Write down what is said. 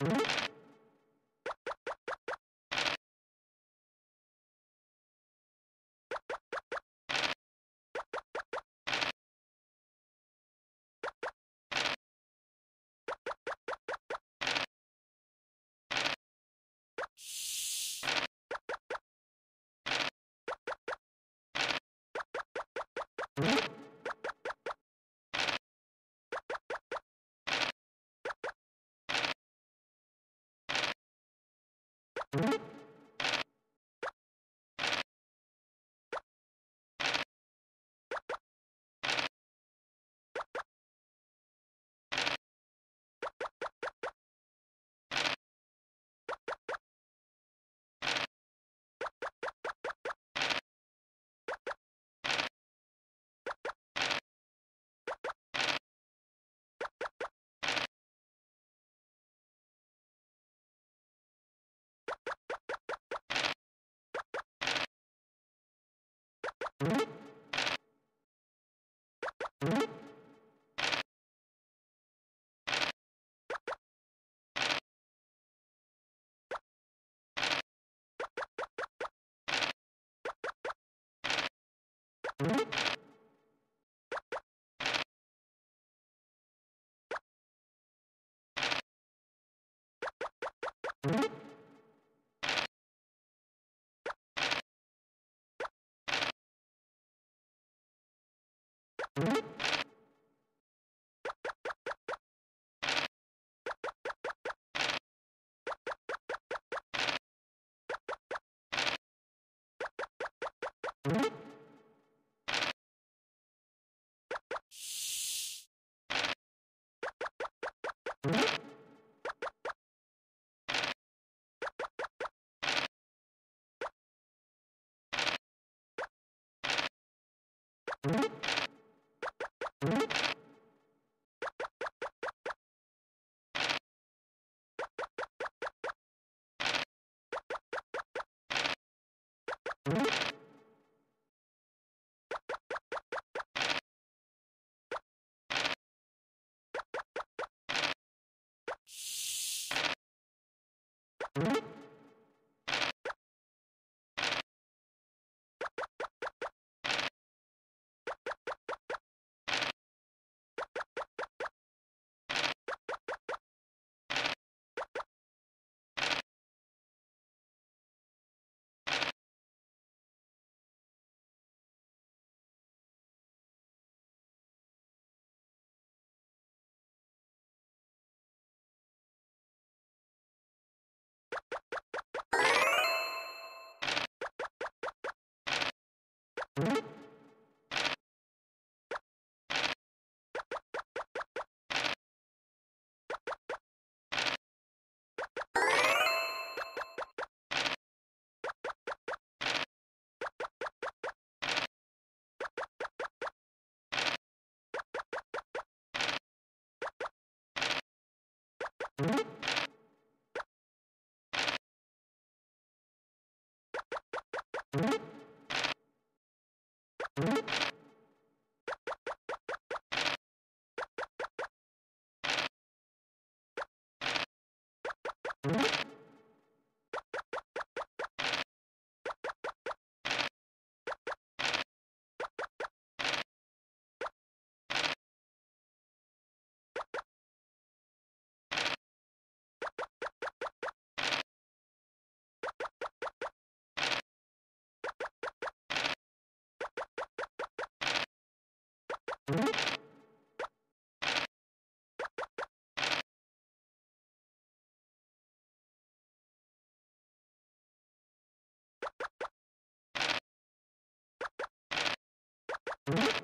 What? you you you you. you. you you